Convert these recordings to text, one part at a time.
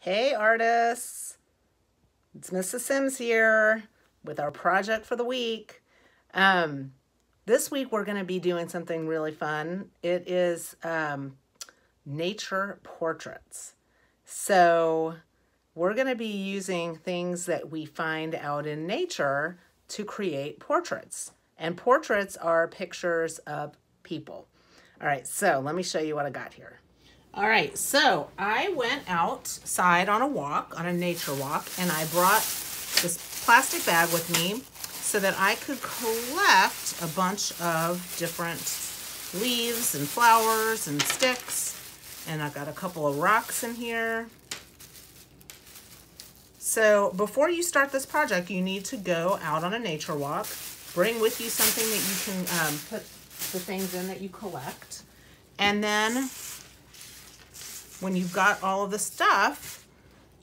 Hey artists, it's Mrs. Sims here with our project for the week. Um, this week we're going to be doing something really fun. It is um, nature portraits. So we're going to be using things that we find out in nature to create portraits. And portraits are pictures of people. All right, so let me show you what I got here. All right, so I went outside on a walk, on a nature walk, and I brought this plastic bag with me so that I could collect a bunch of different leaves and flowers and sticks. And I've got a couple of rocks in here. So before you start this project, you need to go out on a nature walk. Bring with you something that you can um, put the things in that you collect. And then when you've got all of the stuff,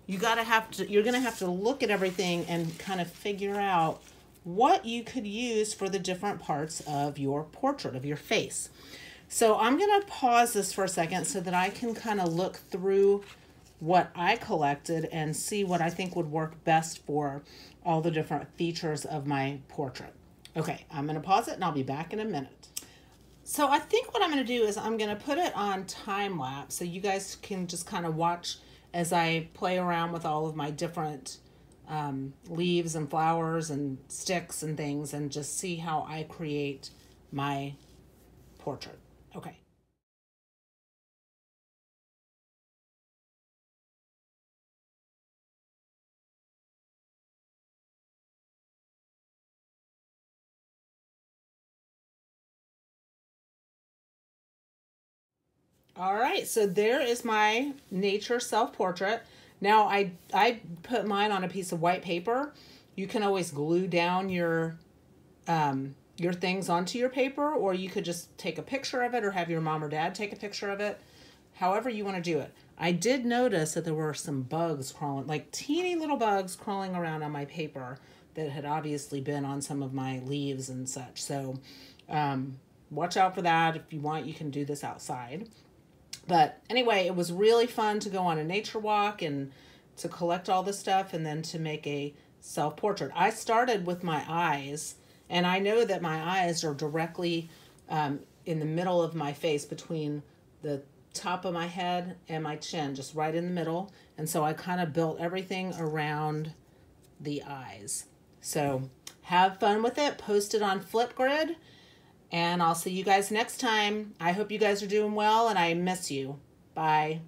you gotta have to, you're gonna have to look at everything and kind of figure out what you could use for the different parts of your portrait, of your face. So I'm gonna pause this for a second so that I can kind of look through what I collected and see what I think would work best for all the different features of my portrait. Okay, I'm gonna pause it and I'll be back in a minute. So I think what I'm going to do is I'm going to put it on time lapse so you guys can just kind of watch as I play around with all of my different um, leaves and flowers and sticks and things and just see how I create my portrait. All right, so there is my nature self-portrait. Now I, I put mine on a piece of white paper. You can always glue down your, um, your things onto your paper or you could just take a picture of it or have your mom or dad take a picture of it. However you want to do it. I did notice that there were some bugs crawling, like teeny little bugs crawling around on my paper that had obviously been on some of my leaves and such. So um, watch out for that. If you want, you can do this outside. But anyway, it was really fun to go on a nature walk and to collect all this stuff and then to make a self-portrait. I started with my eyes and I know that my eyes are directly um, in the middle of my face between the top of my head and my chin, just right in the middle. And so I kind of built everything around the eyes. So have fun with it. Post it on Flipgrid and I'll see you guys next time. I hope you guys are doing well and I miss you. Bye.